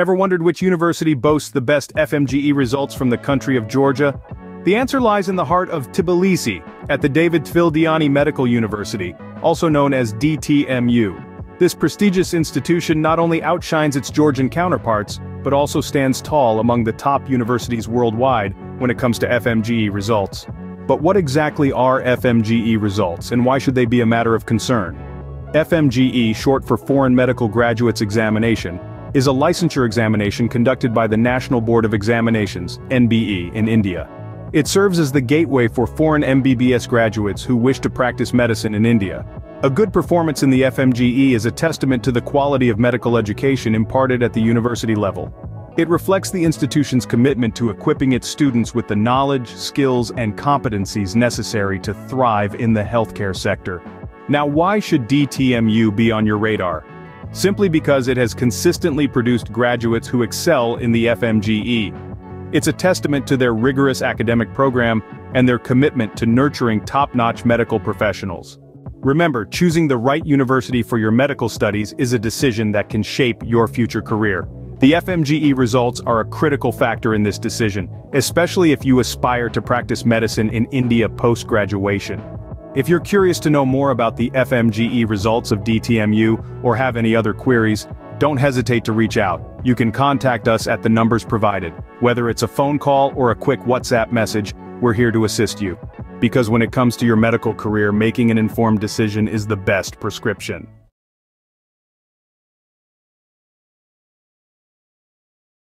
Ever wondered which university boasts the best FMGE results from the country of Georgia? The answer lies in the heart of Tbilisi, at the David Tvildiani Medical University, also known as DTMU. This prestigious institution not only outshines its Georgian counterparts, but also stands tall among the top universities worldwide when it comes to FMGE results. But what exactly are FMGE results, and why should they be a matter of concern? FMGE, short for Foreign Medical Graduates Examination, is a licensure examination conducted by the National Board of Examinations, NBE, in India. It serves as the gateway for foreign MBBS graduates who wish to practice medicine in India. A good performance in the FMGE is a testament to the quality of medical education imparted at the university level. It reflects the institution's commitment to equipping its students with the knowledge, skills, and competencies necessary to thrive in the healthcare sector. Now why should DTMU be on your radar? Simply because it has consistently produced graduates who excel in the FMGE. It's a testament to their rigorous academic program and their commitment to nurturing top-notch medical professionals. Remember, choosing the right university for your medical studies is a decision that can shape your future career. The FMGE results are a critical factor in this decision, especially if you aspire to practice medicine in India post-graduation. If you're curious to know more about the FMGE results of DTMU or have any other queries, don't hesitate to reach out. You can contact us at the numbers provided. Whether it's a phone call or a quick WhatsApp message, we're here to assist you. Because when it comes to your medical career, making an informed decision is the best prescription.